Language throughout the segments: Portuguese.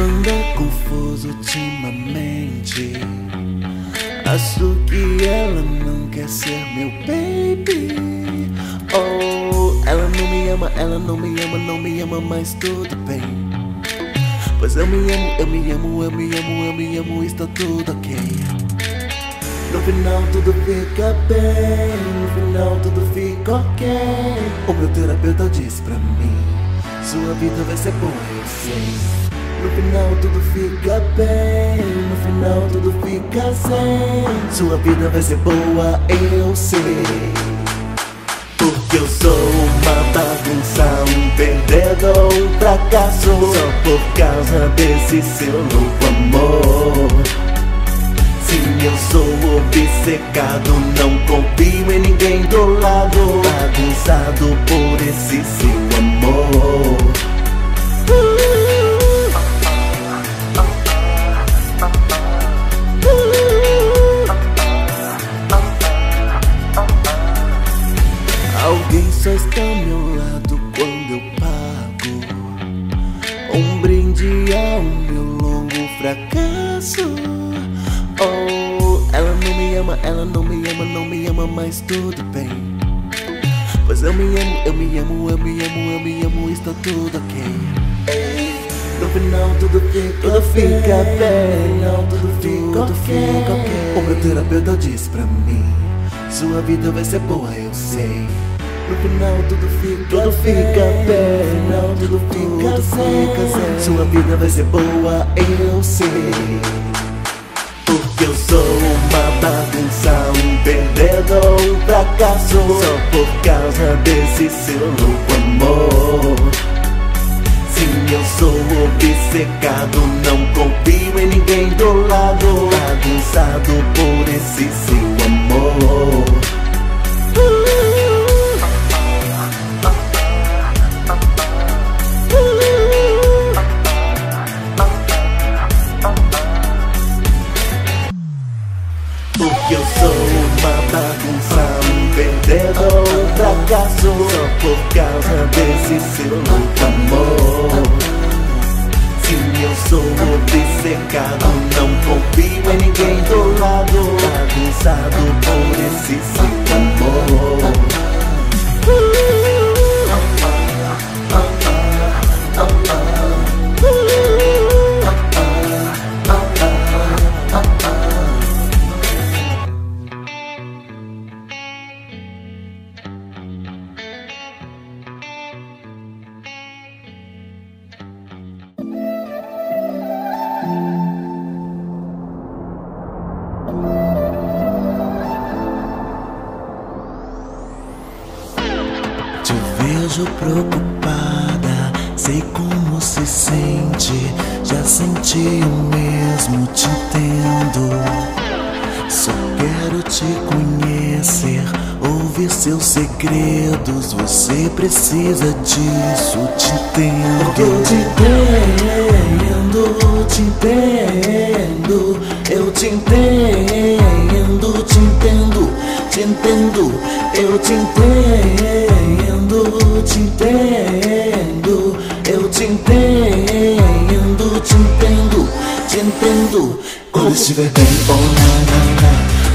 Tudo anda confuso ultimamente. Acho que ela não quer ser meu baby. Oh, ela não me ama, ela não me ama, não me ama, mas tudo bem. Pois eu me amo, eu me amo, eu me amo, eu me amo, está tudo ok. No final tudo fica bem, no final tudo fica ok. O meu terapeuta disse pra mim: Sua vida vai ser boa, eu sei. No final tudo fica bem, no final tudo fica zen. Sua vida vai ser boa, eu sei. Porque eu sou uma bagunça, um perdedor, um fracasso Só por causa desse seu louco amor Sim, eu sou obcecado, não confio em ninguém do lado Bagunçado por esse seu amor ela não me ama, não me ama, mas tudo bem. Pois eu me amo, eu me amo, eu me amo, eu me amo, está tudo ok. No final tudo fica, tudo fica bem, não tudo fica, tudo fica ok. O meu terapeuta disse pra mim, sua vida vai ser boa, eu sei. No final tudo fica, tudo fica bem, não tudo fica, tudo fica zen. Sua vida vai ser boa, eu fracasso Só por causa desse seu louco amor. Sim, eu sou obcecado, não confio em ninguém do lado vejo preocupada, sei como se sente. Já senti o mesmo, te entendo. Só quero te conhecer, ouvir seus segredos. Você precisa disso, te entendo. Eu te entendo, te entendo. Eu te entendo, te entendo, te entendo. Eu te entendo, te entendo. Eu te entendo, te entendo, te entendo. Quando estiver bem, oh na na na.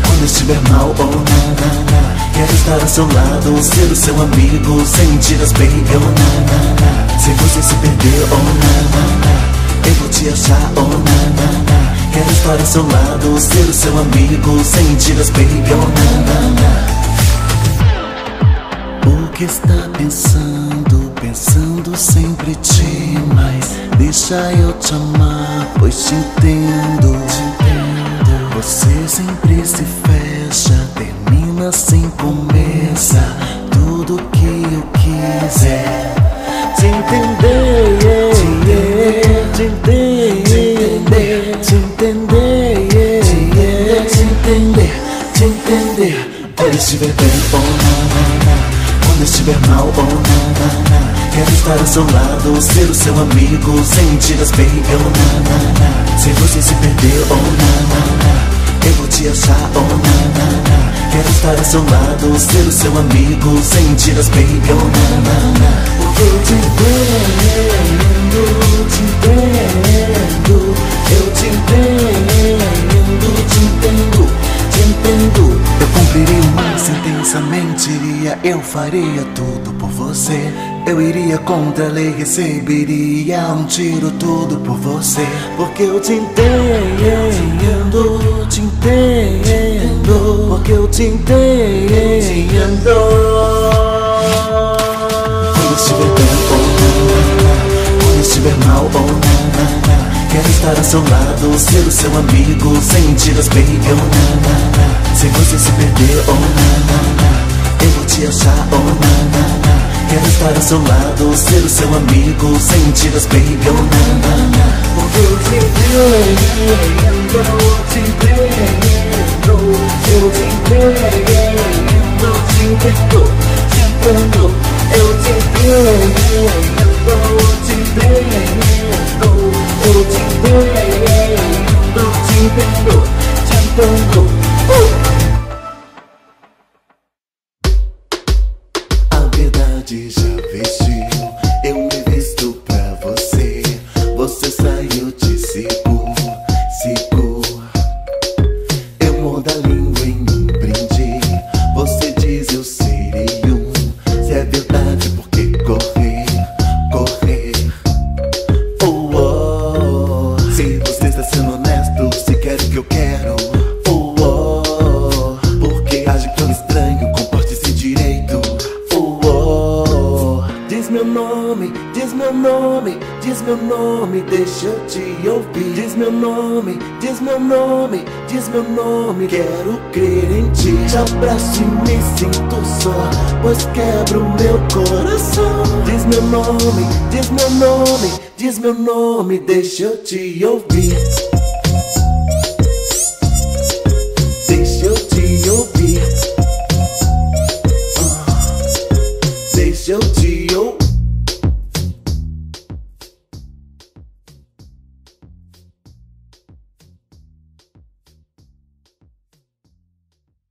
Quando estiver mal, oh na na na. Quero estar ao seu lado, ser o seu amigo, sem mentiras, baby, oh na na na. Se você se perder, oh na na na. Eu vou te achar, oh na na na. Quero estar ao seu lado, ser o seu amigo, sem mentiras, baby, oh na na na. O que está pensando, pensando sempre demais Deixa eu te amar, pois te entendo, te entendo Você sempre se fecha, termina sem começa Tudo que eu quiser. Te entender, te entender, te entender, te entender, te entender, te entender. Quando estiver bem, oh na na na Quando estiver mal, oh na na na Quero estar ao seu lado, ser o seu amigo Sem tiras, baby, oh na na na. Se você se perder, oh na na na. Eu vou te achar, oh na na na. Quero estar ao seu lado, ser o seu amigo Sem tiras, baby, oh na na. Na Porque eu te entendo, te entendo. Eu te entendo, te entendo, te entendo. Eu cumpriria uma sentença, mentiria Eu faria tudo por você. Eu iria contra a lei, receberia um tiro tudo por você. Porque eu te entendo, te entendo. Porque eu te entendo. Quando estiver bem ou não, quando estiver mal ou não, quero estar ao seu lado, ser o seu amigo, sem mentiras, baby, ou não, Se você se perder ou não eu vou te achar, oh na na na Quero estar ao seu lado, ser o seu amigo Sem mentiras, baby, oh na na na. Porque eu te entendo, eu te entendo Eu te entendo, te entendo, te entendo Eu te entendo, meu nome, diz meu nome, diz meu nome, deixa eu te ouvir. Diz meu nome, diz meu nome, diz meu nome, quero crer em ti. Te abraço e me sinto só, pois quebro meu coração. Diz meu nome, diz meu nome, diz meu nome, deixa eu te ouvir.